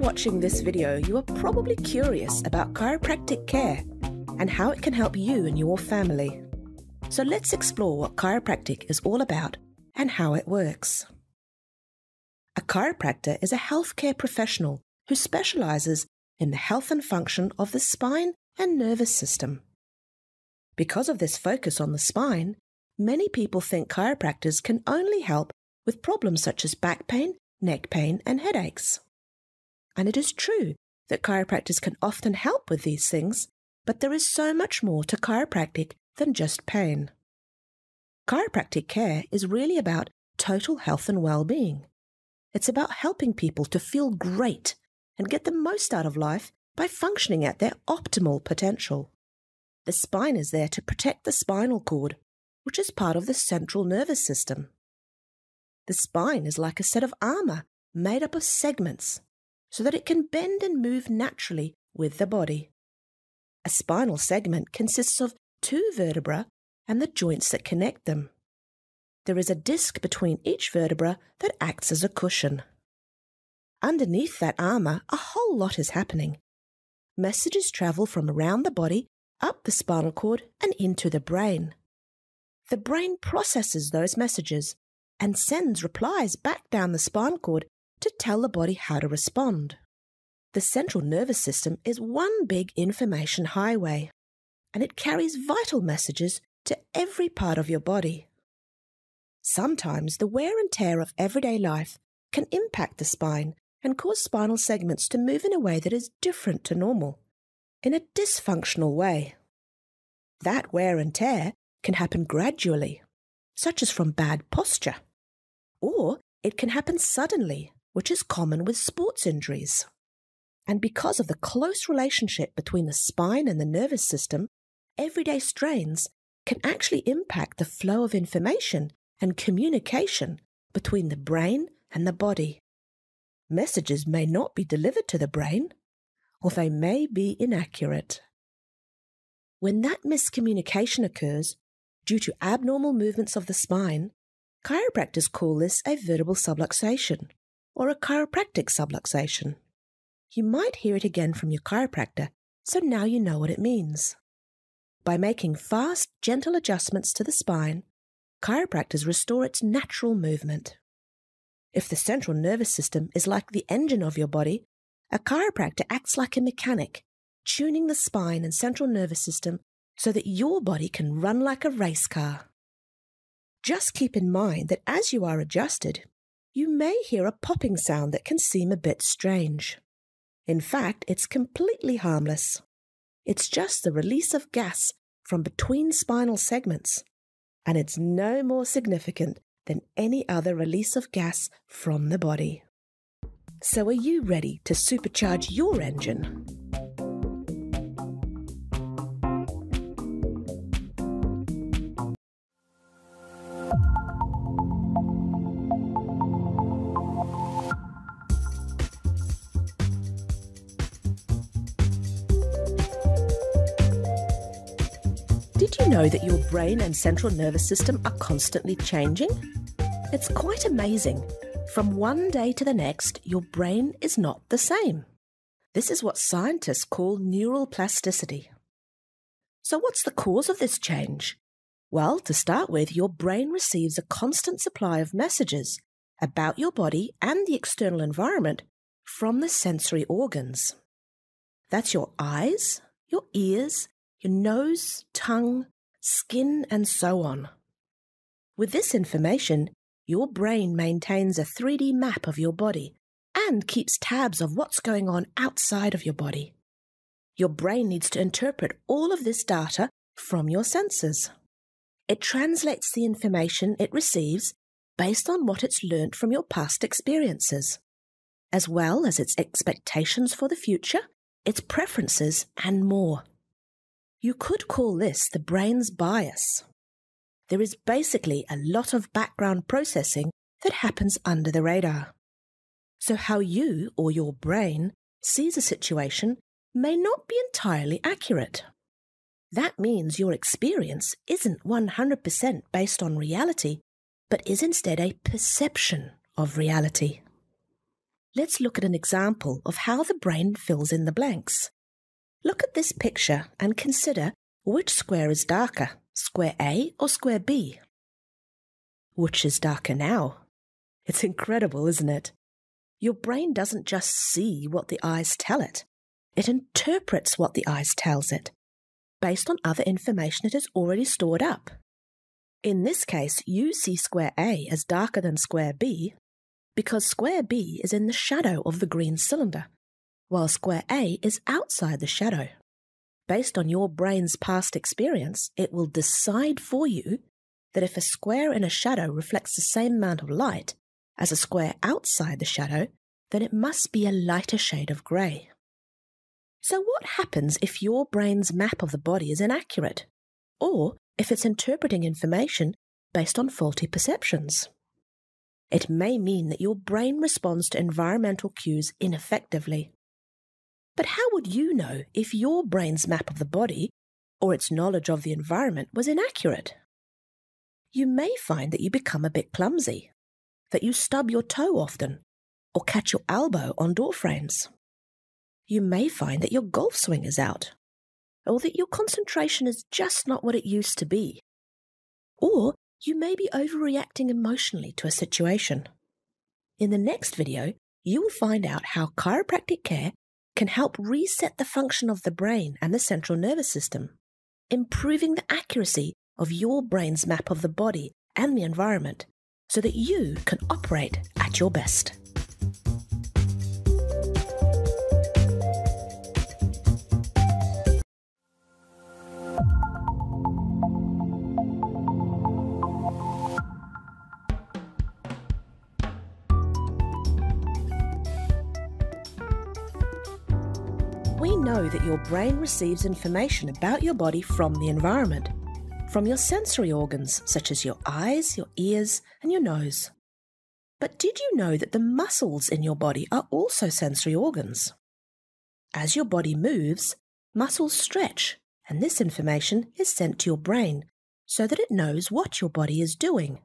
watching this video, you are probably curious about chiropractic care and how it can help you and your family. So let's explore what chiropractic is all about and how it works. A chiropractor is a healthcare professional who specializes in the health and function of the spine and nervous system. Because of this focus on the spine, many people think chiropractors can only help with problems such as back pain, neck pain, and headaches. And it is true that chiropractors can often help with these things, but there is so much more to chiropractic than just pain. Chiropractic care is really about total health and well-being. It's about helping people to feel great and get the most out of life by functioning at their optimal potential. The spine is there to protect the spinal cord, which is part of the central nervous system. The spine is like a set of armor made up of segments so that it can bend and move naturally with the body. A spinal segment consists of two vertebrae and the joints that connect them. There is a disc between each vertebra that acts as a cushion. Underneath that armor, a whole lot is happening. Messages travel from around the body, up the spinal cord, and into the brain. The brain processes those messages and sends replies back down the spinal cord to tell the body how to respond. The central nervous system is one big information highway, and it carries vital messages to every part of your body. Sometimes the wear and tear of everyday life can impact the spine and cause spinal segments to move in a way that is different to normal, in a dysfunctional way. That wear and tear can happen gradually, such as from bad posture, or it can happen suddenly, which is common with sports injuries. And because of the close relationship between the spine and the nervous system, everyday strains can actually impact the flow of information and communication between the brain and the body. Messages may not be delivered to the brain, or they may be inaccurate. When that miscommunication occurs due to abnormal movements of the spine, chiropractors call this a vertebral subluxation or a chiropractic subluxation. You might hear it again from your chiropractor, so now you know what it means. By making fast, gentle adjustments to the spine, chiropractors restore its natural movement. If the central nervous system is like the engine of your body, a chiropractor acts like a mechanic, tuning the spine and central nervous system so that your body can run like a race car. Just keep in mind that as you are adjusted, you may hear a popping sound that can seem a bit strange. In fact, it's completely harmless. It's just the release of gas from between spinal segments, and it's no more significant than any other release of gas from the body. So, are you ready to supercharge your engine? Know that your brain and central nervous system are constantly changing? It's quite amazing. From one day to the next, your brain is not the same. This is what scientists call neural plasticity. So, what's the cause of this change? Well, to start with, your brain receives a constant supply of messages about your body and the external environment from the sensory organs. That's your eyes, your ears, your nose, tongue, skin, and so on. With this information, your brain maintains a 3D map of your body and keeps tabs of what's going on outside of your body. Your brain needs to interpret all of this data from your senses. It translates the information it receives based on what it's learnt from your past experiences, as well as its expectations for the future, its preferences, and more. You could call this the brain's bias. There is basically a lot of background processing that happens under the radar. So, how you or your brain sees a situation may not be entirely accurate. That means your experience isn't 100% based on reality, but is instead a perception of reality. let's look at an example of how the brain fills in the blanks. Look at this picture and consider which square is darker, square A or square B? Which is darker now? It's incredible, isn't it? Your brain doesn't just see what the eyes tell it, it interprets what the eyes tells it, based on other information it has already stored up. In this case, you see square A as darker than square B because square B is in the shadow of the green cylinder, while square A is outside the shadow. Based on your brain's past experience, it will decide for you that if a square in a shadow reflects the same amount of light as a square outside the shadow, then it must be a lighter shade of grey. So, what happens if your brain's map of the body is inaccurate? Or if it's interpreting information based on faulty perceptions. It may mean that your brain responds to environmental cues ineffectively. But how would you know if your brain's map of the body or its knowledge of the environment was inaccurate? You may find that you become a bit clumsy, that you stub your toe often, or catch your elbow on door frames. You may find that your golf swing is out, or that your concentration is just not what it used to be. Or you may be overreacting emotionally to a situation. In the next video, you will find out how chiropractic care can help reset the function of the brain and the central nervous system, improving the accuracy of your brain's map of the body and the environment so that you can operate at your best. Know that your brain receives information about your body from the environment, from your sensory organs such as your eyes, your ears, and your nose. But did you know that the muscles in your body are also sensory organs? As your body moves, muscles stretch, and this information is sent to your brain so that it knows what your body is doing.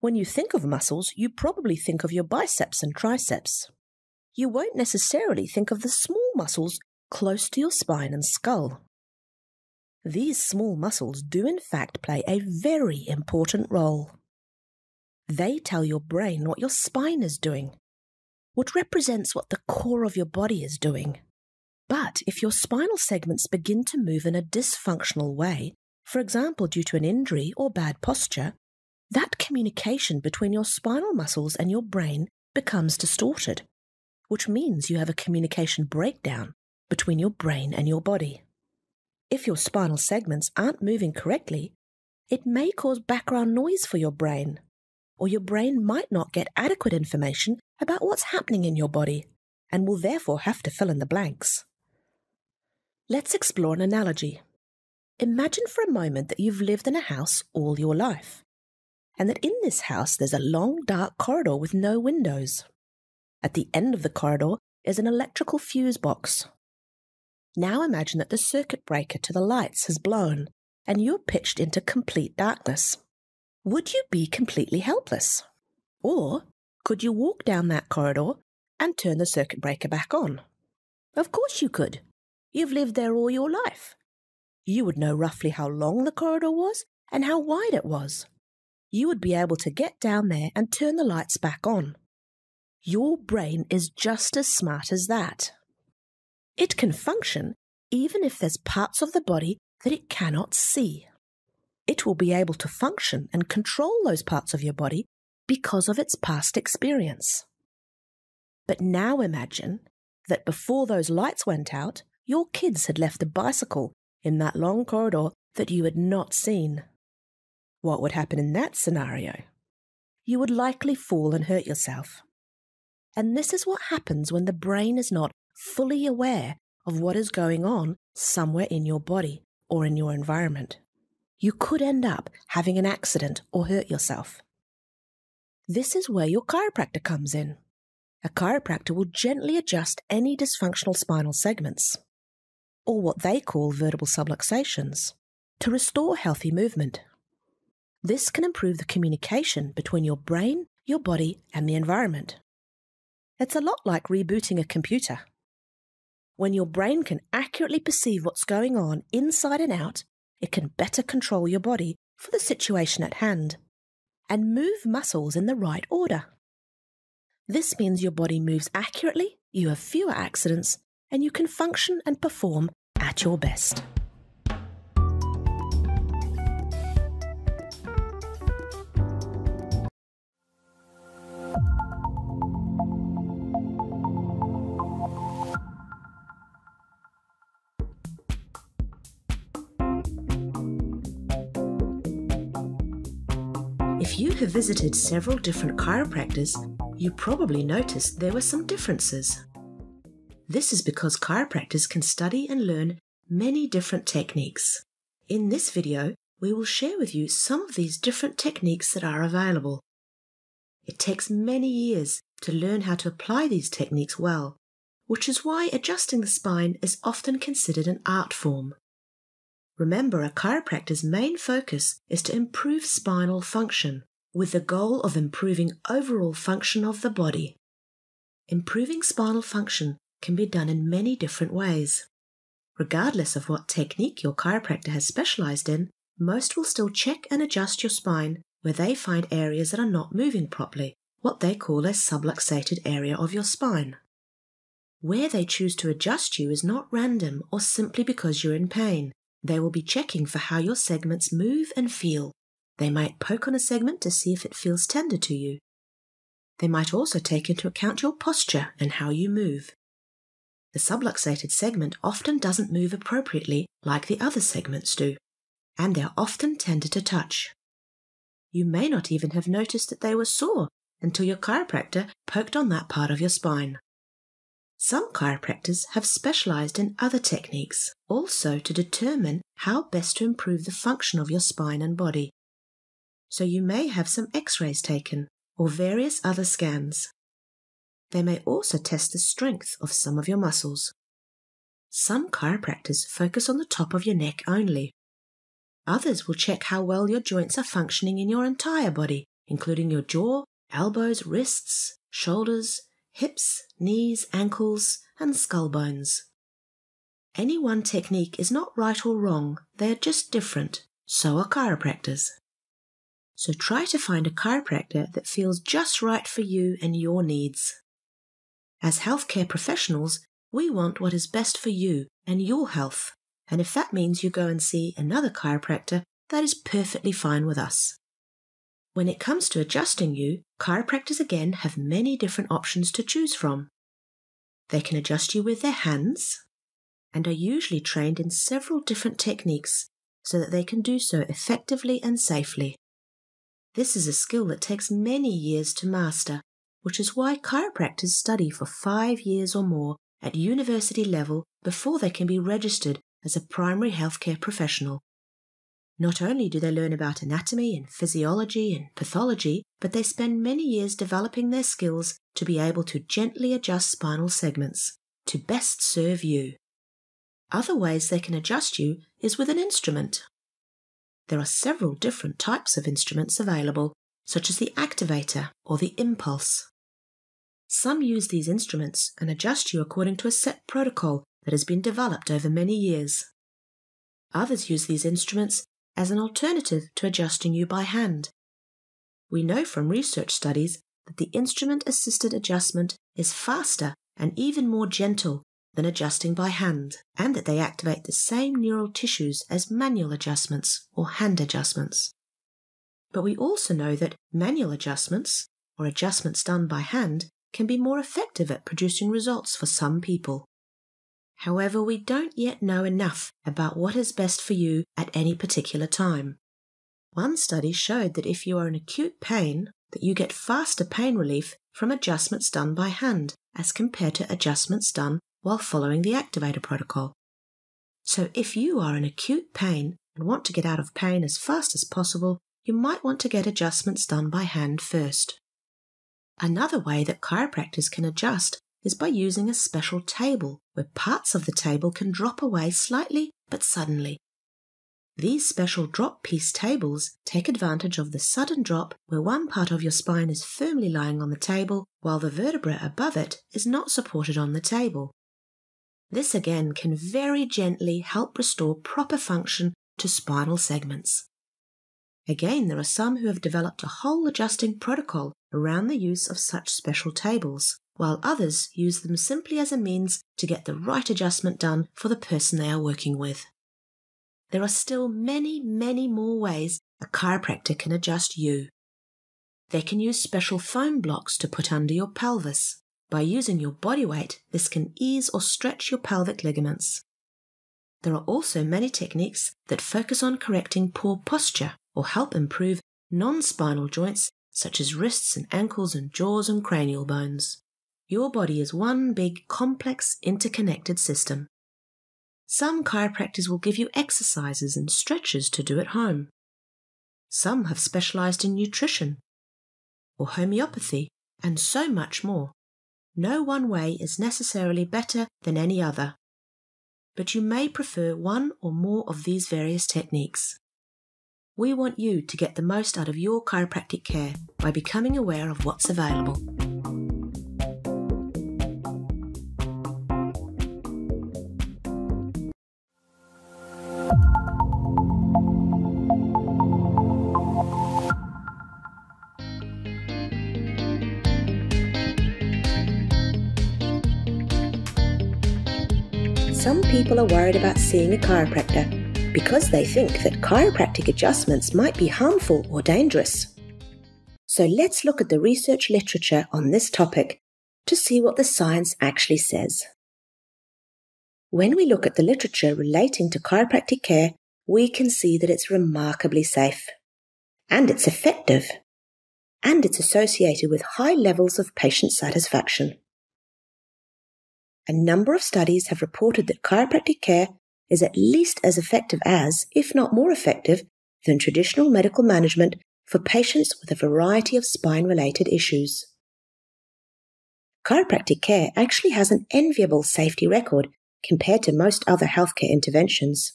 When you think of muscles, you probably think of your biceps and triceps you won't necessarily think of the small muscles close to your spine and skull. These small muscles do in fact play a very important role. They tell your brain what your spine is doing, what represents what the core of your body is doing. But if your spinal segments begin to move in a dysfunctional way, for example due to an injury or bad posture, that communication between your spinal muscles and your brain becomes distorted which means you have a communication breakdown between your brain and your body. If your spinal segments aren't moving correctly, it may cause background noise for your brain, or your brain might not get adequate information about what's happening in your body and will therefore have to fill in the blanks. Let's explore an analogy. Imagine for a moment that you've lived in a house all your life, and that in this house there's a long dark corridor with no windows. At the end of the corridor is an electrical fuse box. Now imagine that the circuit breaker to the lights has blown and you're pitched into complete darkness. Would you be completely helpless? Or could you walk down that corridor and turn the circuit breaker back on? Of course you could. You've lived there all your life. You would know roughly how long the corridor was and how wide it was. You would be able to get down there and turn the lights back on. Your brain is just as smart as that. It can function even if there's parts of the body that it cannot see. It will be able to function and control those parts of your body because of its past experience. But now imagine that before those lights went out, your kids had left a bicycle in that long corridor that you had not seen. What would happen in that scenario? You would likely fall and hurt yourself. And this is what happens when the brain is not fully aware of what is going on somewhere in your body or in your environment. You could end up having an accident or hurt yourself. This is where your chiropractor comes in. A chiropractor will gently adjust any dysfunctional spinal segments, or what they call vertebral subluxations, to restore healthy movement. This can improve the communication between your brain, your body, and the environment. It's a lot like rebooting a computer. When your brain can accurately perceive what's going on inside and out, it can better control your body for the situation at hand and move muscles in the right order. This means your body moves accurately, you have fewer accidents, and you can function and perform at your best. You have visited several different chiropractors, you probably noticed there were some differences. This is because chiropractors can study and learn many different techniques. In this video, we will share with you some of these different techniques that are available. It takes many years to learn how to apply these techniques well, which is why adjusting the spine is often considered an art form. Remember, a chiropractor's main focus is to improve spinal function with the goal of improving overall function of the body. Improving spinal function can be done in many different ways. Regardless of what technique your chiropractor has specialized in, most will still check and adjust your spine where they find areas that are not moving properly, what they call a subluxated area of your spine. Where they choose to adjust you is not random or simply because you're in pain. They will be checking for how your segments move and feel. They might poke on a segment to see if it feels tender to you. They might also take into account your posture and how you move. The subluxated segment often doesn't move appropriately like the other segments do, and they're often tender to touch. You may not even have noticed that they were sore until your chiropractor poked on that part of your spine. Some chiropractors have specialized in other techniques also to determine how best to improve the function of your spine and body. So you may have some x rays taken or various other scans. They may also test the strength of some of your muscles. Some chiropractors focus on the top of your neck only. Others will check how well your joints are functioning in your entire body, including your jaw, elbows, wrists, shoulders, hips, knees, ankles, and skull bones. Any one technique is not right or wrong, they are just different. So are chiropractors. So try to find a chiropractor that feels just right for you and your needs. As healthcare professionals, we want what is best for you and your health. And if that means you go and see another chiropractor, that is perfectly fine with us. When it comes to adjusting you, chiropractors again have many different options to choose from. They can adjust you with their hands and are usually trained in several different techniques so that they can do so effectively and safely. This is a skill that takes many years to master, which is why chiropractors study for five years or more at university level before they can be registered as a primary healthcare professional. Not only do they learn about anatomy and physiology and pathology, but they spend many years developing their skills to be able to gently adjust spinal segments to best serve you. Other ways they can adjust you is with an instrument. There are several different types of instruments available, such as the activator or the impulse. Some use these instruments and adjust you according to a set protocol that has been developed over many years. Others use these instruments as an alternative to adjusting you by hand. We know from research studies that the instrument assisted adjustment is faster and even more gentle than adjusting by hand, and that they activate the same neural tissues as manual adjustments or hand adjustments. But we also know that manual adjustments, or adjustments done by hand, can be more effective at producing results for some people. However, we don't yet know enough about what is best for you at any particular time. One study showed that if you are in acute pain, that you get faster pain relief from adjustments done by hand as compared to adjustments done while following the activator protocol. So if you are in acute pain and want to get out of pain as fast as possible, you might want to get adjustments done by hand first. Another way that chiropractors can adjust is by using a special table where parts of the table can drop away slightly but suddenly. These special drop piece tables take advantage of the sudden drop where one part of your spine is firmly lying on the table while the vertebra above it is not supported on the table. This again can very gently help restore proper function to spinal segments. Again, there are some who have developed a whole adjusting protocol around the use of such special tables, while others use them simply as a means to get the right adjustment done for the person they are working with. There are still many, many more ways a chiropractor can adjust you. They can use special foam blocks to put under your pelvis. By using your body weight, this can ease or stretch your pelvic ligaments. There are also many techniques that focus on correcting poor posture or help improve non spinal joints such as wrists and ankles and jaws and cranial bones. Your body is one big, complex, interconnected system. Some chiropractors will give you exercises and stretches to do at home. Some have specialized in nutrition or homeopathy and so much more. No one way is necessarily better than any other, but you may prefer one or more of these various techniques. We want you to get the most out of your chiropractic care by becoming aware of what's available. People are worried about seeing a chiropractor because they think that chiropractic adjustments might be harmful or dangerous. So let's look at the research literature on this topic to see what the science actually says. When we look at the literature relating to chiropractic care, we can see that it's remarkably safe, and it's effective, and it's associated with high levels of patient satisfaction. A number of studies have reported that chiropractic care is at least as effective as, if not more effective, than traditional medical management for patients with a variety of spine related issues. Chiropractic care actually has an enviable safety record compared to most other healthcare interventions.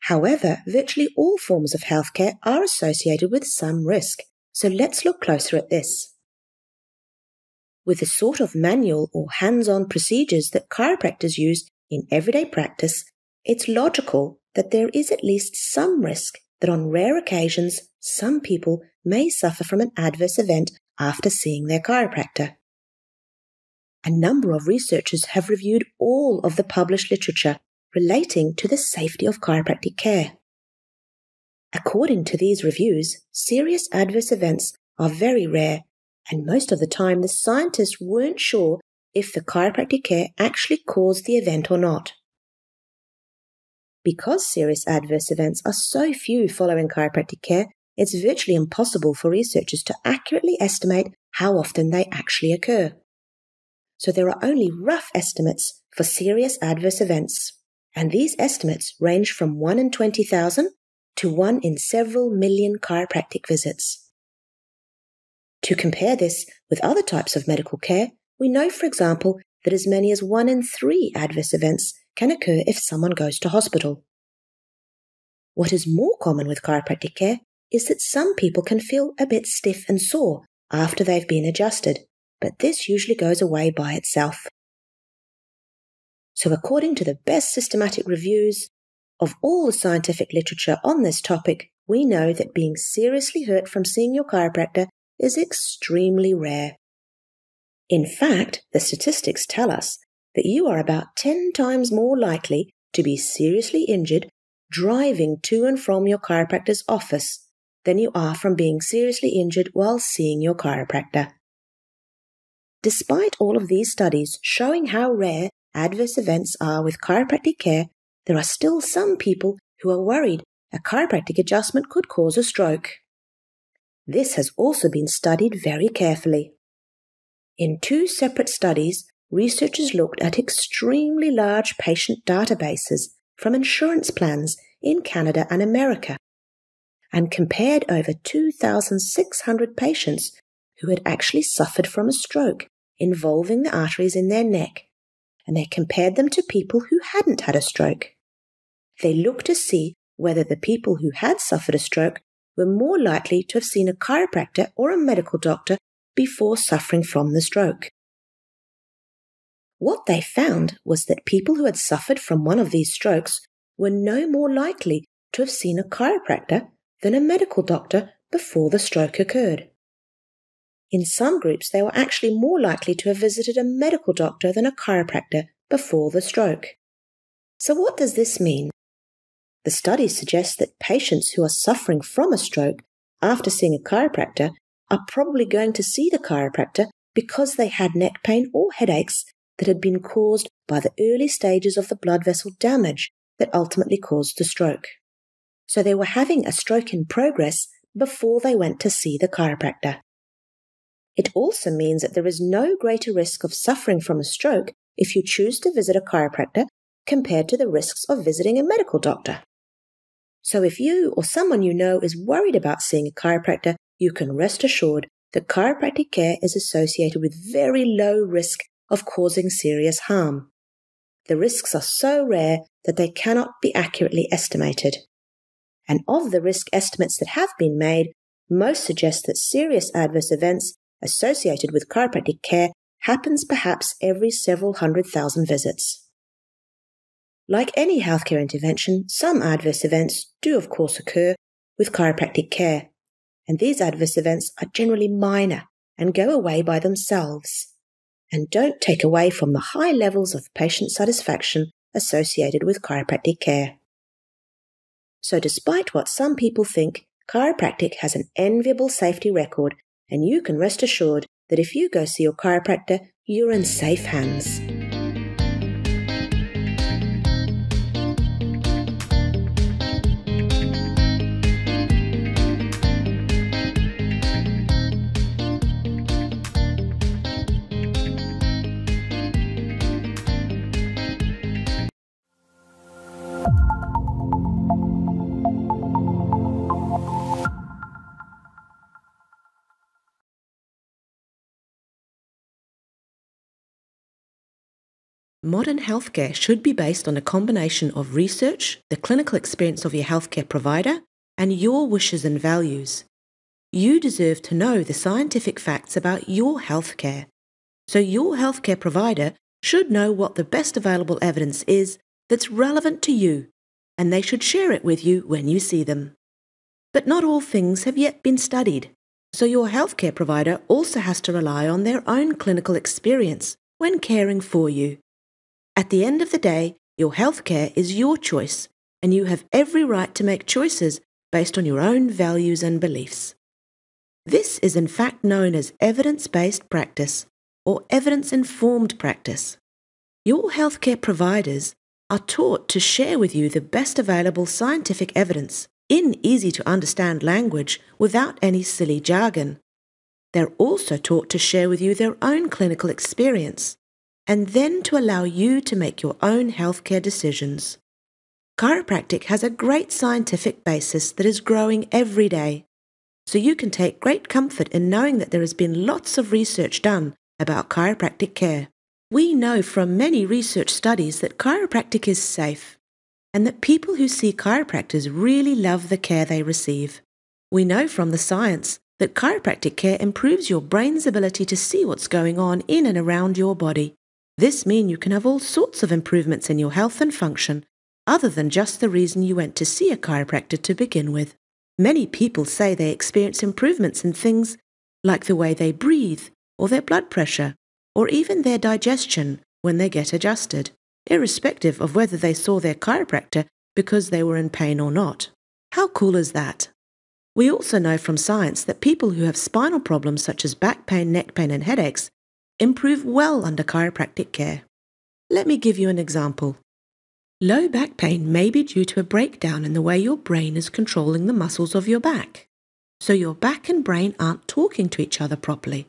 However, virtually all forms of healthcare are associated with some risk, so let's look closer at this. With the sort of manual or hands on procedures that chiropractors use in everyday practice, it's logical that there is at least some risk that on rare occasions some people may suffer from an adverse event after seeing their chiropractor. A number of researchers have reviewed all of the published literature relating to the safety of chiropractic care. According to these reviews, serious adverse events are very rare, and most of the time the scientists weren't sure if the chiropractic care actually caused the event or not. Because serious adverse events are so few following chiropractic care, it's virtually impossible for researchers to accurately estimate how often they actually occur. So there are only rough estimates for serious adverse events, and these estimates range from 1 in 20,000 to 1 in several million chiropractic visits. To compare this with other types of medical care, we know, for example, that as many as one in three adverse events can occur if someone goes to hospital. What is more common with chiropractic care is that some people can feel a bit stiff and sore after they've been adjusted, but this usually goes away by itself. So, according to the best systematic reviews of all the scientific literature on this topic, we know that being seriously hurt from seeing your chiropractor is extremely rare. In fact, the statistics tell us that you are about 10 times more likely to be seriously injured driving to and from your chiropractor's office than you are from being seriously injured while seeing your chiropractor. Despite all of these studies showing how rare adverse events are with chiropractic care, there are still some people who are worried a chiropractic adjustment could cause a stroke. This has also been studied very carefully. In two separate studies, researchers looked at extremely large patient databases from insurance plans in Canada and America and compared over 2,600 patients who had actually suffered from a stroke involving the arteries in their neck, and they compared them to people who hadn't had a stroke. They looked to see whether the people who had suffered a stroke were more likely to have seen a chiropractor or a medical doctor before suffering from the stroke. What they found was that people who had suffered from one of these strokes were no more likely to have seen a chiropractor than a medical doctor before the stroke occurred. In some groups, they were actually more likely to have visited a medical doctor than a chiropractor before the stroke. So, what does this mean? The studies suggest that patients who are suffering from a stroke after seeing a chiropractor are probably going to see the chiropractor because they had neck pain or headaches that had been caused by the early stages of the blood vessel damage that ultimately caused the stroke. So they were having a stroke in progress before they went to see the chiropractor. It also means that there is no greater risk of suffering from a stroke if you choose to visit a chiropractor compared to the risks of visiting a medical doctor. So if you or someone you know is worried about seeing a chiropractor, you can rest assured that chiropractic care is associated with very low risk of causing serious harm. The risks are so rare that they cannot be accurately estimated. And of the risk estimates that have been made, most suggest that serious adverse events associated with chiropractic care happens perhaps every several hundred thousand visits. Like any healthcare intervention, some adverse events do of course occur with chiropractic care, and these adverse events are generally minor and go away by themselves, and don't take away from the high levels of patient satisfaction associated with chiropractic care. So, despite what some people think, chiropractic has an enviable safety record and you can rest assured that if you go see your chiropractor, you're in safe hands. Modern healthcare should be based on a combination of research, the clinical experience of your healthcare provider, and your wishes and values. You deserve to know the scientific facts about your healthcare. So, your healthcare provider should know what the best available evidence is that's relevant to you, and they should share it with you when you see them. But not all things have yet been studied, so your healthcare provider also has to rely on their own clinical experience when caring for you. At the end of the day, your healthcare is your choice, and you have every right to make choices based on your own values and beliefs. This is in fact known as evidence based practice or evidence informed practice. Your healthcare providers are taught to share with you the best available scientific evidence in easy to understand language without any silly jargon. They're also taught to share with you their own clinical experience and then to allow you to make your own healthcare decisions. Chiropractic has a great scientific basis that is growing every day, so you can take great comfort in knowing that there has been lots of research done about chiropractic care. We know from many research studies that chiropractic is safe and that people who see chiropractors really love the care they receive. We know from the science that chiropractic care improves your brain's ability to see what's going on in and around your body. This means you can have all sorts of improvements in your health and function, other than just the reason you went to see a chiropractor to begin with. Many people say they experience improvements in things like the way they breathe, or their blood pressure, or even their digestion when they get adjusted, irrespective of whether they saw their chiropractor because they were in pain or not. How cool is that? We also know from science that people who have spinal problems such as back pain, neck pain, and headaches improve well under chiropractic care. Let me give you an example. Low back pain may be due to a breakdown in the way your brain is controlling the muscles of your back. So your back and brain aren't talking to each other properly,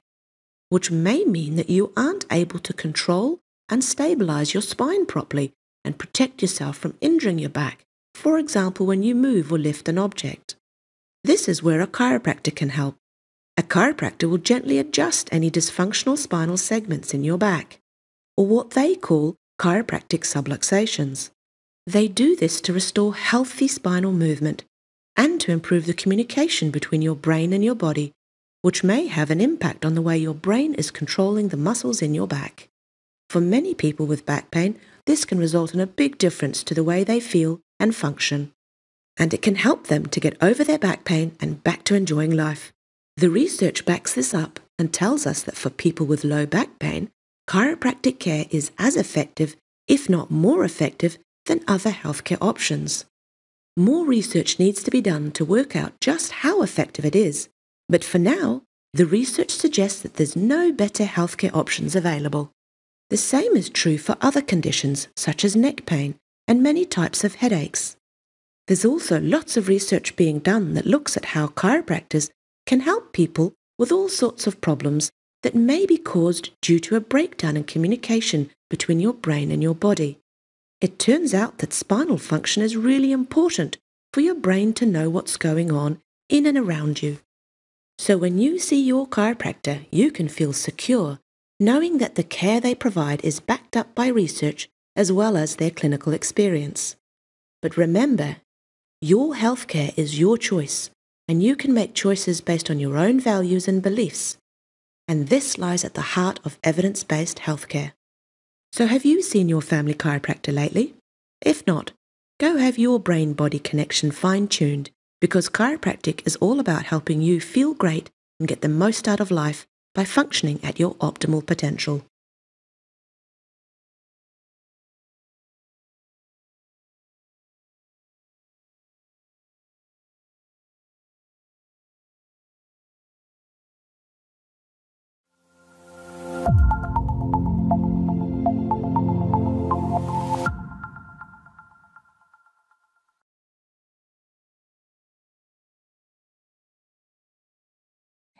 which may mean that you aren't able to control and stabilize your spine properly and protect yourself from injuring your back, for example, when you move or lift an object. This is where a chiropractor can help. A chiropractor will gently adjust any dysfunctional spinal segments in your back, or what they call chiropractic subluxations. They do this to restore healthy spinal movement and to improve the communication between your brain and your body, which may have an impact on the way your brain is controlling the muscles in your back. For many people with back pain, this can result in a big difference to the way they feel and function. And it can help them to get over their back pain and back to enjoying life. The research backs this up and tells us that for people with low back pain, chiropractic care is as effective, if not more effective, than other healthcare options. More research needs to be done to work out just how effective it is, but for now, the research suggests that there's no better healthcare options available. The same is true for other conditions such as neck pain and many types of headaches. There's also lots of research being done that looks at how chiropractors can help people with all sorts of problems that may be caused due to a breakdown in communication between your brain and your body. It turns out that spinal function is really important for your brain to know what's going on in and around you. So when you see your chiropractor, you can feel secure knowing that the care they provide is backed up by research as well as their clinical experience. But remember, your healthcare is your choice, and you can make choices based on your own values and beliefs. And this lies at the heart of evidence based healthcare. So, have you seen your family chiropractor lately? If not, go have your brain body connection fine tuned because chiropractic is all about helping you feel great and get the most out of life by functioning at your optimal potential.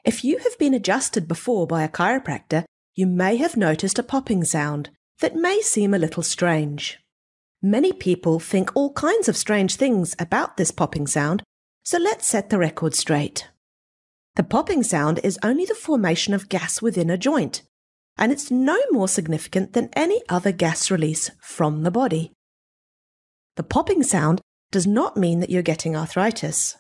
If you have been adjusted before by a chiropractor, you may have noticed a popping sound that may seem a little strange. Many people think all kinds of strange things about this popping sound, so let's set the record straight. The popping sound is only the formation of gas within a joint, and it's no more significant than any other gas release from the body. The popping sound does not mean that you're getting arthritis.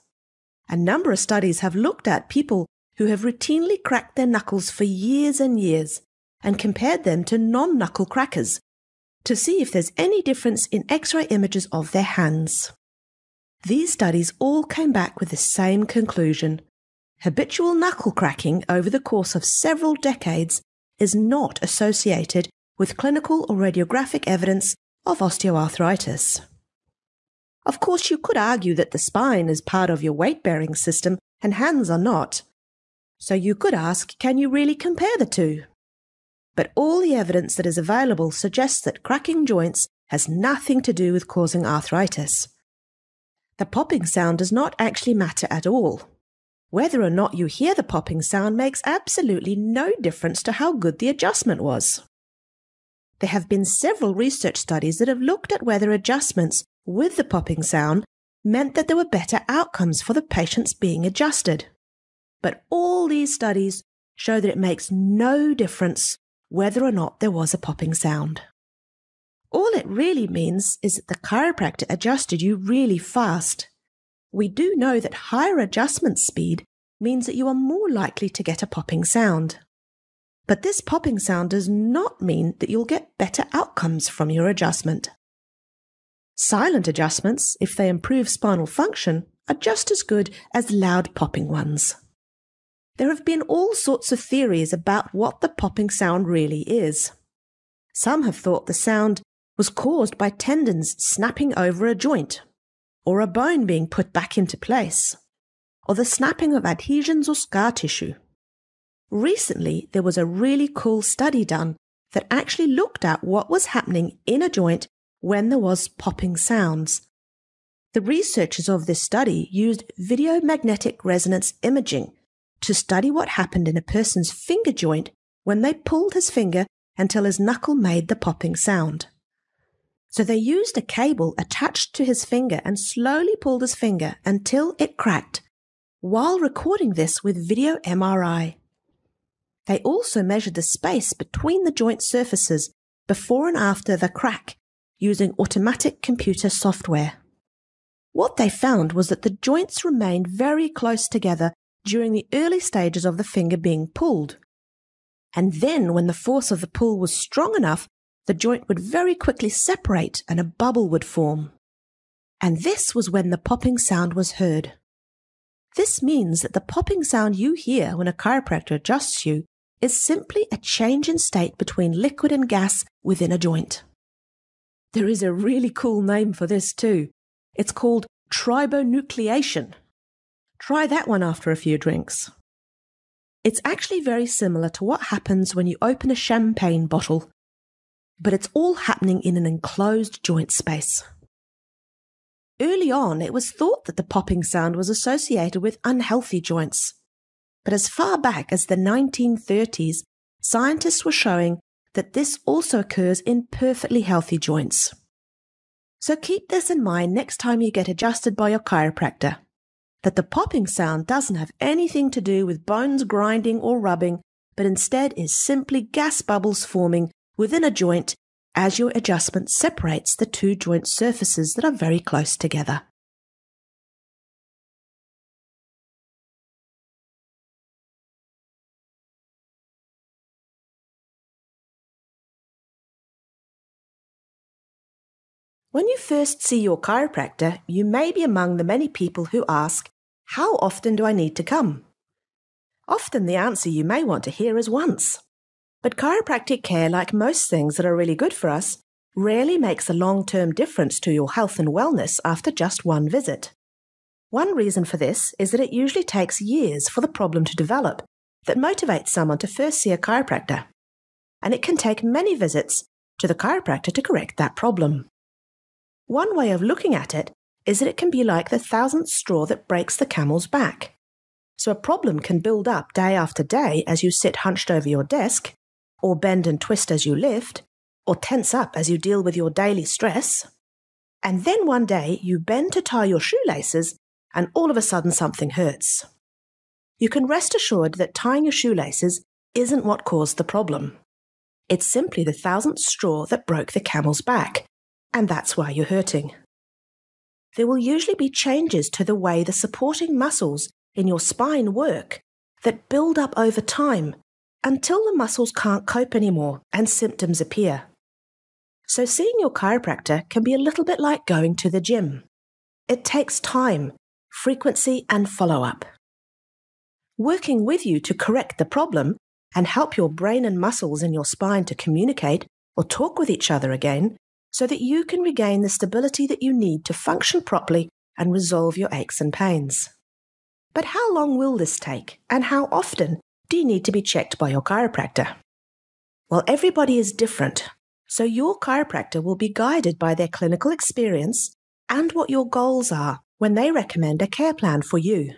A number of studies have looked at people who have routinely cracked their knuckles for years and years and compared them to non knuckle crackers to see if there's any difference in X ray images of their hands. These studies all came back with the same conclusion. Habitual knuckle cracking over the course of several decades is not associated with clinical or radiographic evidence of osteoarthritis. Of course, you could argue that the spine is part of your weight bearing system and hands are not, so you could ask, can you really compare the two? But all the evidence that is available suggests that cracking joints has nothing to do with causing arthritis. The popping sound does not actually matter at all. Whether or not you hear the popping sound makes absolutely no difference to how good the adjustment was. There have been several research studies that have looked at whether adjustments with the popping sound meant that there were better outcomes for the patients being adjusted. But all these studies show that it makes no difference whether or not there was a popping sound. All it really means is that the chiropractor adjusted you really fast. We do know that higher adjustment speed means that you are more likely to get a popping sound. But this popping sound does not mean that you'll get better outcomes from your adjustment. Silent adjustments, if they improve spinal function, are just as good as loud popping ones. There have been all sorts of theories about what the popping sound really is. Some have thought the sound was caused by tendons snapping over a joint, or a bone being put back into place, or the snapping of adhesions or scar tissue. Recently, there was a really cool study done that actually looked at what was happening in a joint when there was popping sounds. The researchers of this study used video magnetic resonance imaging to study what happened in a person's finger joint when they pulled his finger until his knuckle made the popping sound. So they used a cable attached to his finger and slowly pulled his finger until it cracked, while recording this with video MRI. They also measured the space between the joint surfaces before and after the crack using automatic computer software. What they found was that the joints remained very close together during the early stages of the finger being pulled. And then, when the force of the pull was strong enough, the joint would very quickly separate and a bubble would form. And this was when the popping sound was heard. This means that the popping sound you hear when a chiropractor adjusts you is simply a change in state between liquid and gas within a joint. There is a really cool name for this too. It's called tribonucleation. Try that one after a few drinks. It's actually very similar to what happens when you open a champagne bottle, but it's all happening in an enclosed joint space. Early on, it was thought that the popping sound was associated with unhealthy joints. But as far back as the 1930s, scientists were showing that this also occurs in perfectly healthy joints. So keep this in mind next time you get adjusted by your chiropractor that the popping sound doesn't have anything to do with bones grinding or rubbing, but instead is simply gas bubbles forming within a joint as your adjustment separates the two joint surfaces that are very close together. When you first see your chiropractor, you may be among the many people who ask, How often do I need to come? Often the answer you may want to hear is once. But chiropractic care, like most things that are really good for us, rarely makes a long term difference to your health and wellness after just one visit. One reason for this is that it usually takes years for the problem to develop that motivates someone to first see a chiropractor. And it can take many visits to the chiropractor to correct that problem. One way of looking at it is that it can be like the thousandth straw that breaks the camel's back. So a problem can build up day after day as you sit hunched over your desk, or bend and twist as you lift, or tense up as you deal with your daily stress. And then one day you bend to tie your shoelaces, and all of a sudden something hurts. You can rest assured that tying your shoelaces isn't what caused the problem. It's simply the thousandth straw that broke the camel's back, and that's why you're hurting. There will usually be changes to the way the supporting muscles in your spine work that build up over time until the muscles can't cope anymore and symptoms appear. So, seeing your chiropractor can be a little bit like going to the gym. It takes time, frequency, and follow up. Working with you to correct the problem and help your brain and muscles in your spine to communicate or talk with each other again so that you can regain the stability that you need to function properly and resolve your aches and pains. But how long will this take, and how often do you need to be checked by your chiropractor? Well, everybody is different, so your chiropractor will be guided by their clinical experience and what your goals are when they recommend a care plan for you.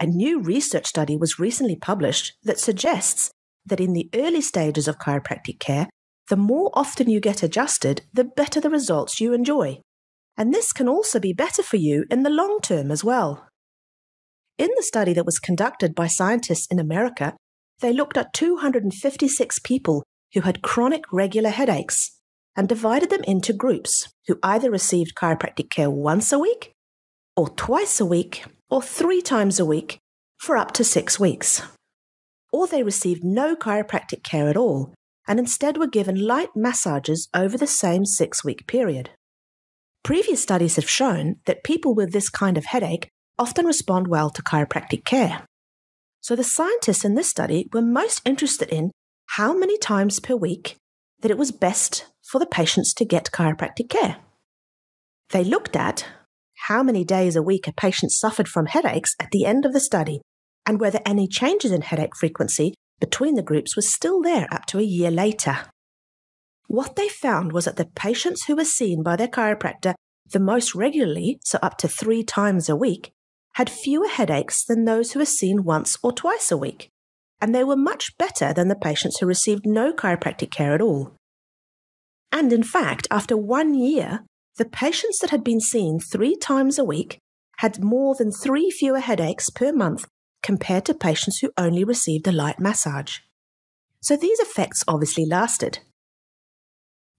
A new research study was recently published that suggests that in the early stages of chiropractic care, the more often you get adjusted, the better the results you enjoy. And this can also be better for you in the long term as well. In the study that was conducted by scientists in America, they looked at 256 people who had chronic regular headaches and divided them into groups who either received chiropractic care once a week, or twice a week, or three times a week for up to six weeks. Or they received no chiropractic care at all and instead were given light massages over the same six week period. Previous studies have shown that people with this kind of headache often respond well to chiropractic care. So the scientists in this study were most interested in how many times per week that it was best for the patients to get chiropractic care. They looked at how many days a week a patient suffered from headaches at the end of the study and whether any changes in headache frequency between the groups was still there up to a year later. What they found was that the patients who were seen by their chiropractor the most regularly, so up to three times a week, had fewer headaches than those who were seen once or twice a week, and they were much better than the patients who received no chiropractic care at all. And in fact, after one year, the patients that had been seen three times a week had more than three fewer headaches per month compared to patients who only received a light massage. So these effects obviously lasted.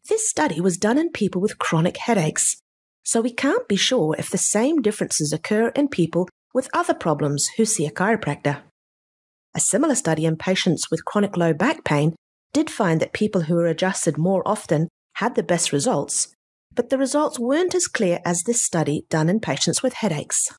This study was done in people with chronic headaches, so we can't be sure if the same differences occur in people with other problems who see a chiropractor. A similar study in patients with chronic low back pain did find that people who were adjusted more often had the best results, but the results weren't as clear as this study done in patients with headaches.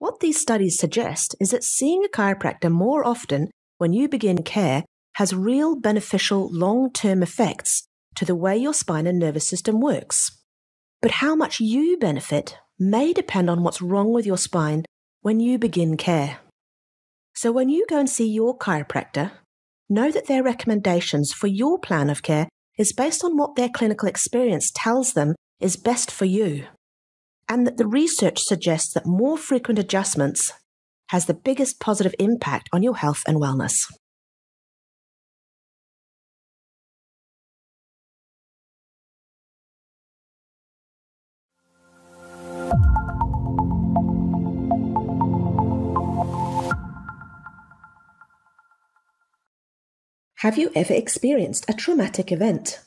What these studies suggest is that seeing a chiropractor more often when you begin care has real beneficial long term effects to the way your spine and nervous system works. But how much you benefit may depend on what's wrong with your spine when you begin care. So when you go and see your chiropractor, know that their recommendations for your plan of care is based on what their clinical experience tells them is best for you, and that the research suggests that more frequent adjustments has the biggest positive impact on your health and wellness. Have you ever experienced a traumatic event?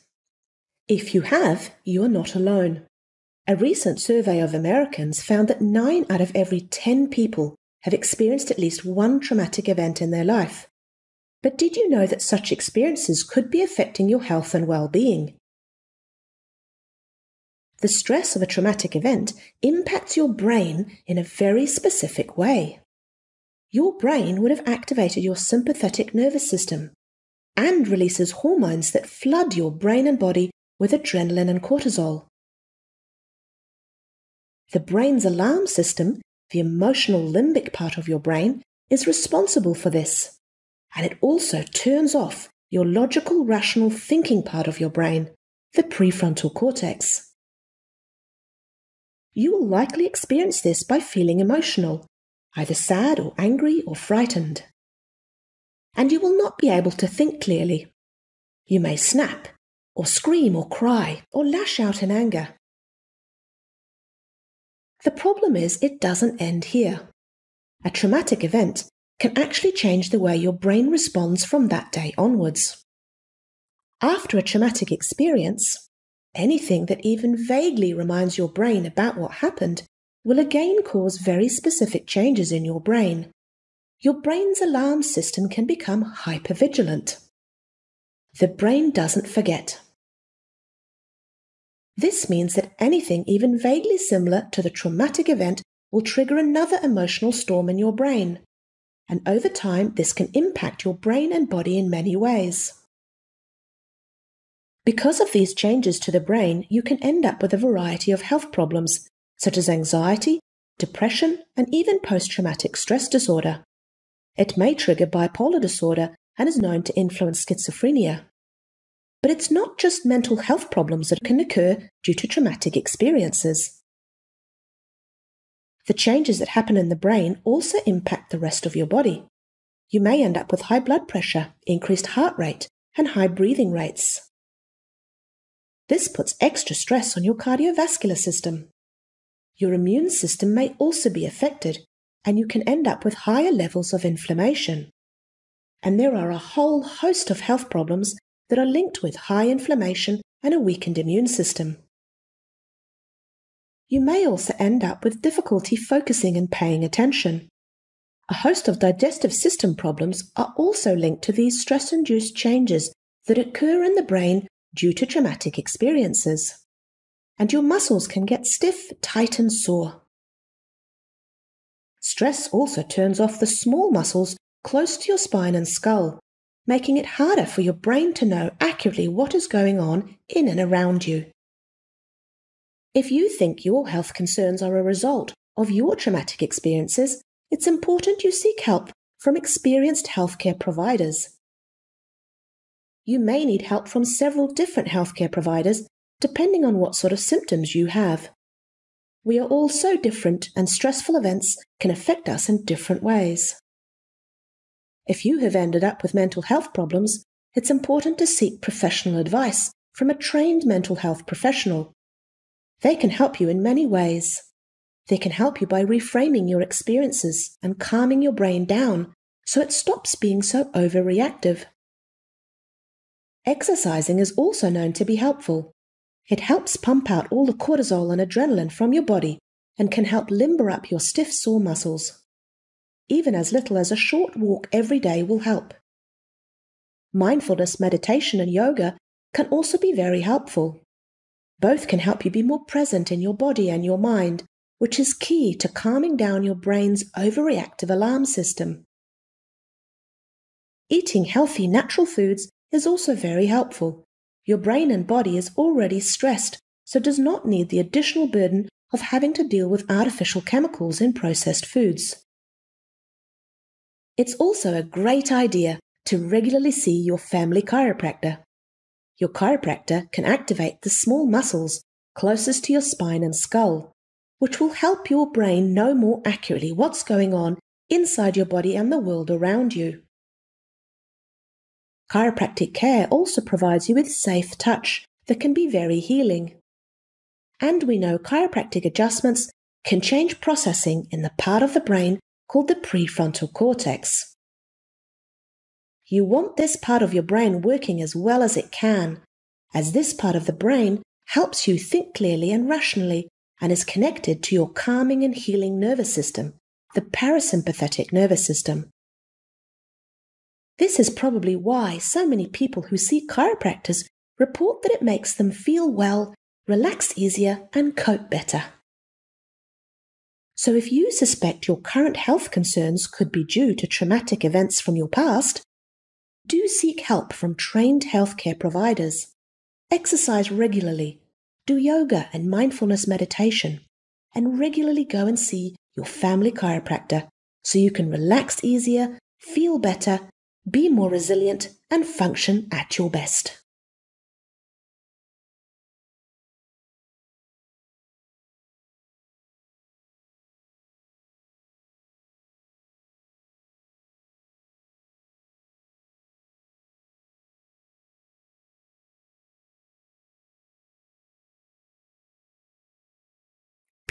If you have, you are not alone. A recent survey of Americans found that 9 out of every 10 people have experienced at least one traumatic event in their life. But did you know that such experiences could be affecting your health and well being? The stress of a traumatic event impacts your brain in a very specific way. Your brain would have activated your sympathetic nervous system, and releases hormones that flood your brain and body with adrenaline and cortisol. The brain's alarm system, the emotional limbic part of your brain, is responsible for this, and it also turns off your logical, rational thinking part of your brain, the prefrontal cortex. You will likely experience this by feeling emotional, either sad or angry or frightened and you will not be able to think clearly. You may snap, or scream, or cry, or lash out in anger. The problem is, it doesn't end here. A traumatic event can actually change the way your brain responds from that day onwards. After a traumatic experience, anything that even vaguely reminds your brain about what happened will again cause very specific changes in your brain your brain's alarm system can become hypervigilant. The brain doesn't forget. This means that anything even vaguely similar to the traumatic event will trigger another emotional storm in your brain. And over time, this can impact your brain and body in many ways. Because of these changes to the brain, you can end up with a variety of health problems, such as anxiety, depression, and even post traumatic stress disorder. It may trigger bipolar disorder and is known to influence schizophrenia. But it's not just mental health problems that can occur due to traumatic experiences. The changes that happen in the brain also impact the rest of your body. You may end up with high blood pressure, increased heart rate, and high breathing rates. This puts extra stress on your cardiovascular system. Your immune system may also be affected and you can end up with higher levels of inflammation. And there are a whole host of health problems that are linked with high inflammation and a weakened immune system. You may also end up with difficulty focusing and paying attention. A host of digestive system problems are also linked to these stress induced changes that occur in the brain due to traumatic experiences. And your muscles can get stiff, tight, and sore. Stress also turns off the small muscles close to your spine and skull, making it harder for your brain to know accurately what is going on in and around you. If you think your health concerns are a result of your traumatic experiences, it's important you seek help from experienced healthcare providers. You may need help from several different healthcare providers depending on what sort of symptoms you have. We are all so different, and stressful events can affect us in different ways. If you have ended up with mental health problems, it's important to seek professional advice from a trained mental health professional. They can help you in many ways. They can help you by reframing your experiences and calming your brain down so it stops being so overreactive. Exercising is also known to be helpful It helps pump out all the cortisol and adrenaline from your body and can help limber up your stiff, sore muscles. Even as little as a short walk every day will help. Mindfulness meditation and yoga can also be very helpful. Both can help you be more present in your body and your mind, which is key to calming down your brain's overreactive alarm system. Eating healthy natural foods is also very helpful. Your brain and body is already stressed, so does not need the additional burden of having to deal with artificial chemicals in processed foods. It's also a great idea to regularly see your family chiropractor. Your chiropractor can activate the small muscles closest to your spine and skull, which will help your brain know more accurately what's going on inside your body and the world around you. Chiropractic care also provides you with safe touch that can be very healing. And we know chiropractic adjustments can change processing in the part of the brain called the prefrontal cortex. You want this part of your brain working as well as it can, as this part of the brain helps you think clearly and rationally and is connected to your calming and healing nervous system, the parasympathetic nervous system. This is probably why so many people who see chiropractors report that it makes them feel well, relax easier, and cope better. So, if you suspect your current health concerns could be due to traumatic events from your past, do seek help from trained healthcare providers. Exercise regularly, do yoga and mindfulness meditation, and regularly go and see your family chiropractor so you can relax easier, feel better, be more resilient, and function at your best.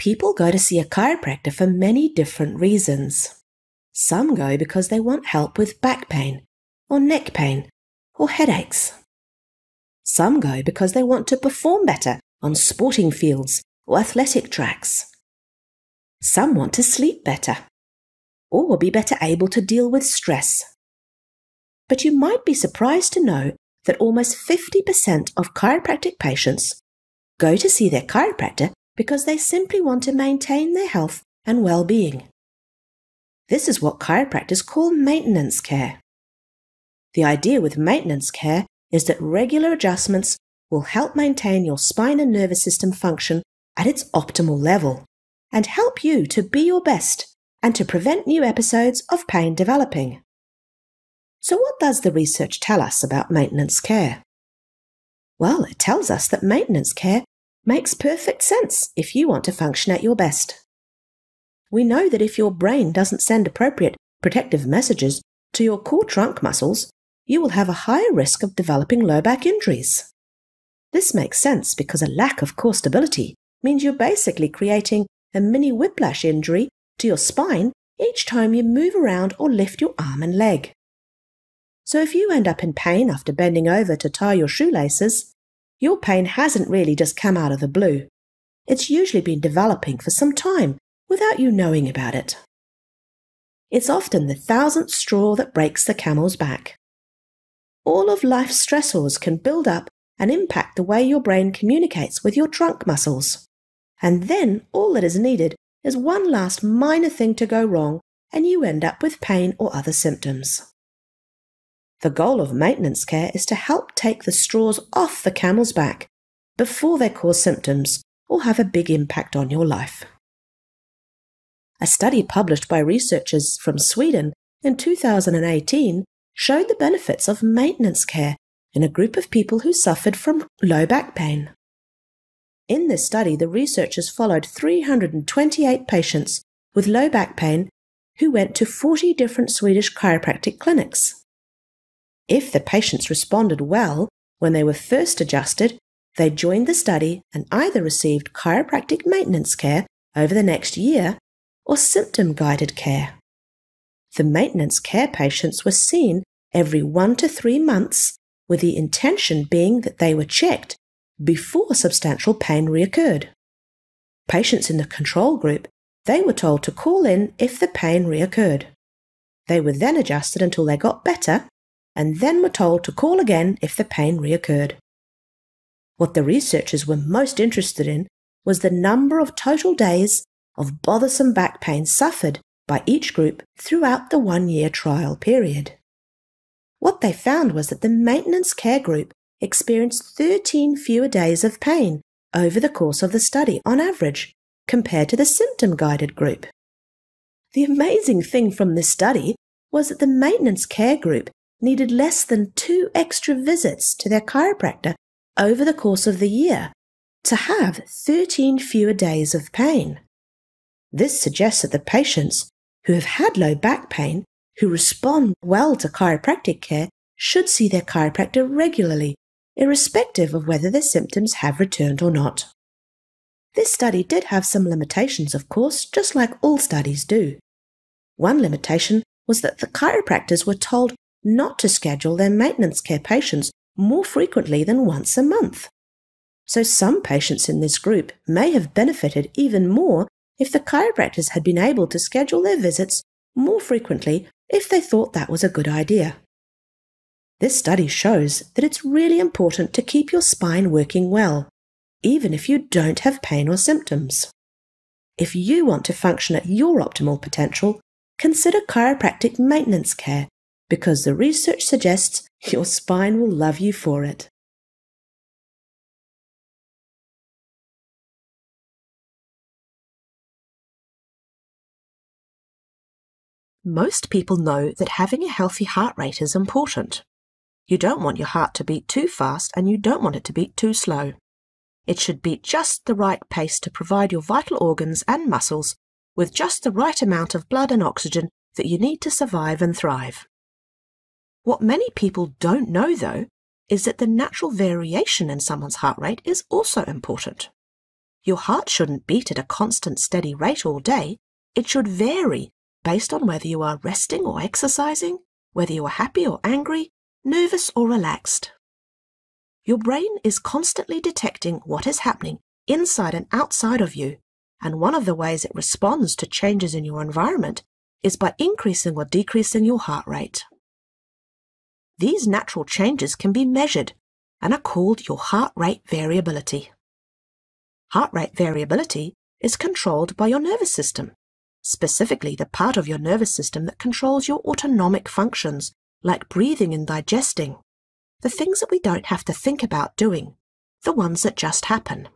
People go to see a chiropractor for many different reasons. Some go because they want help with back pain, or neck pain, or headaches. Some go because they want to perform better on sporting fields or athletic tracks. Some want to sleep better, or be better able to deal with stress. But you might be surprised to know that almost 50% of chiropractic patients go to see their chiropractor because they simply want to maintain their health and well being. This is what chiropractors call maintenance care. The idea with maintenance care is that regular adjustments will help maintain your spine and nervous system function at its optimal level and help you to be your best and to prevent new episodes of pain developing. So, what does the research tell us about maintenance care? Well, it tells us that maintenance care makes perfect sense if you want to function at your best. We know that if your brain doesn't send appropriate protective messages to your core trunk muscles, you will have a higher risk of developing low back injuries. This makes sense because a lack of core stability means you're basically creating a mini whiplash injury to your spine each time you move around or lift your arm and leg. So if you end up in pain after bending over to tie your shoelaces, your pain hasn't really just come out of the blue. It's usually been developing for some time without you knowing about it. It's often the thousandth straw that breaks the camel's back. All of life's stressors can build up and impact the way your brain communicates with your trunk muscles. And then all that is needed is one last minor thing to go wrong, and you end up with pain or other symptoms. The goal of maintenance care is to help take the straws off the camel's back before they cause symptoms or have a big impact on your life. A study published by researchers from Sweden in 2018 showed the benefits of maintenance care in a group of people who suffered from low back pain. In this study, the researchers followed 328 patients with low back pain who went to 40 different Swedish chiropractic clinics. If the patients responded well when they were first adjusted, they joined the study and either received chiropractic maintenance care over the next year or symptom guided care. The maintenance care patients were seen every one to three months with the intention being that they were checked before substantial pain reoccurred. Patients in the control group, they were told to call in if the pain reoccurred. They were then adjusted until they got better and then were told to call again if the pain reoccurred. What the researchers were most interested in was the number of total days of bothersome back pain suffered by each group throughout the one year trial period. What they found was that the maintenance care group experienced 13 fewer days of pain over the course of the study on average compared to the symptom guided group. The amazing thing from this study was that the maintenance care group needed less than two extra visits to their chiropractor over the course of the year to have 13 fewer days of pain. This suggests that the patients who have had low back pain, who respond well to chiropractic care, should see their chiropractor regularly, irrespective of whether their symptoms have returned or not. This study did have some limitations, of course, just like all studies do. One limitation was that the chiropractors were told not to schedule their maintenance care patients more frequently than once a month. So some patients in this group may have benefited even more if the chiropractors had been able to schedule their visits more frequently if they thought that was a good idea. This study shows that it's really important to keep your spine working well, even if you don't have pain or symptoms. If you want to function at your optimal potential, consider chiropractic maintenance care because the research suggests your spine will love you for it. Most people know that having a healthy heart rate is important. You don't want your heart to beat too fast and you don't want it to beat too slow. It should beat just the right pace to provide your vital organs and muscles with just the right amount of blood and oxygen that you need to survive and thrive. What many people don't know, though, is that the natural variation in someone's heart rate is also important. Your heart shouldn't beat at a constant steady rate all day. It should vary based on whether you are resting or exercising, whether you are happy or angry, nervous or relaxed. Your brain is constantly detecting what is happening inside and outside of you, and one of the ways it responds to changes in your environment is by increasing or decreasing your heart rate. These natural changes can be measured and are called your heart rate variability. Heart rate variability is controlled by your nervous system specifically the part of your nervous system that controls your autonomic functions, like breathing and digesting. The things that we don't have to think about doing, the ones that just happen.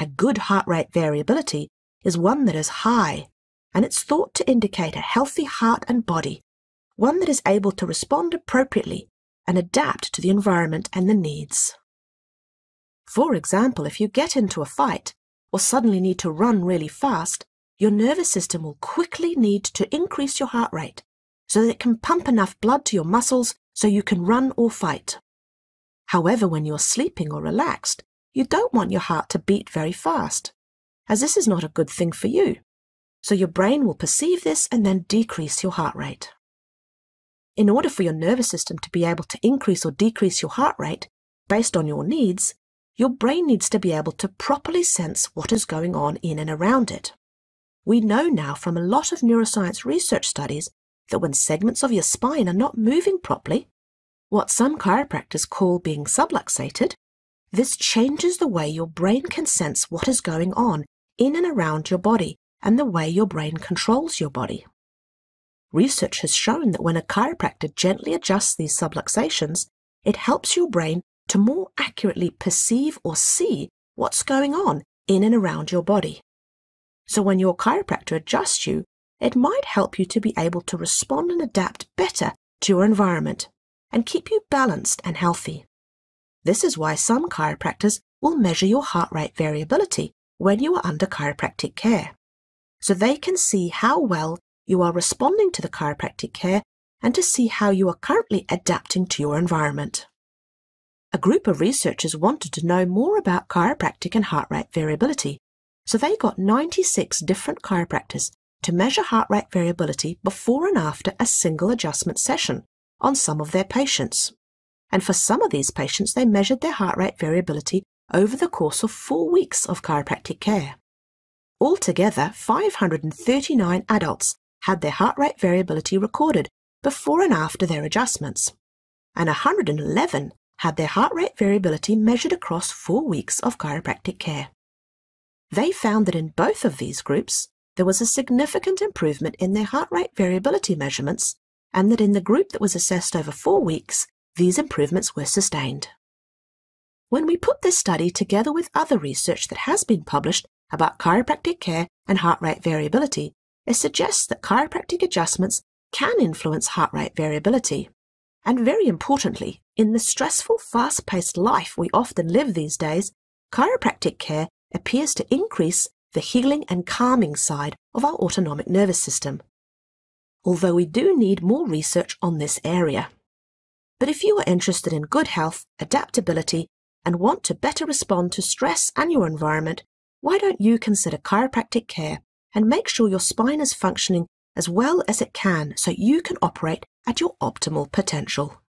A good heart rate variability is one that is high, and it's thought to indicate a healthy heart and body, one that is able to respond appropriately and adapt to the environment and the needs. For example, if you get into a fight or suddenly need to run really fast, your nervous system will quickly need to increase your heart rate so that it can pump enough blood to your muscles so you can run or fight. However, when you're sleeping or relaxed, you don't want your heart to beat very fast, as this is not a good thing for you. So your brain will perceive this and then decrease your heart rate. In order for your nervous system to be able to increase or decrease your heart rate based on your needs, your brain needs to be able to properly sense what is going on in and around it. We know now from a lot of neuroscience research studies that when segments of your spine are not moving properly, what some chiropractors call being subluxated, this changes the way your brain can sense what is going on in and around your body and the way your brain controls your body. Research has shown that when a chiropractor gently adjusts these subluxations, it helps your brain to more accurately perceive or see what's going on in and around your body. So when your chiropractor adjusts you, it might help you to be able to respond and adapt better to your environment and keep you balanced and healthy. This is why some chiropractors will measure your heart rate variability when you are under chiropractic care, so they can see how well you are responding to the chiropractic care and to see how you are currently adapting to your environment. A group of researchers wanted to know more about chiropractic and heart rate variability so they got 96 different chiropractors to measure heart rate variability before and after a single adjustment session on some of their patients. And for some of these patients, they measured their heart rate variability over the course of four weeks of chiropractic care. Altogether, 539 adults had their heart rate variability recorded before and after their adjustments, and 111 had their heart rate variability measured across four weeks of chiropractic care. They found that in both of these groups, there was a significant improvement in their heart rate variability measurements, and that in the group that was assessed over four weeks, these improvements were sustained. When we put this study together with other research that has been published about chiropractic care and heart rate variability, it suggests that chiropractic adjustments can influence heart rate variability. And very importantly, in the stressful, fast paced life we often live these days, chiropractic care appears to increase the healing and calming side of our autonomic nervous system. Although we do need more research on this area. But if you are interested in good health, adaptability, and want to better respond to stress and your environment, why don't you consider chiropractic care and make sure your spine is functioning as well as it can so you can operate at your optimal potential?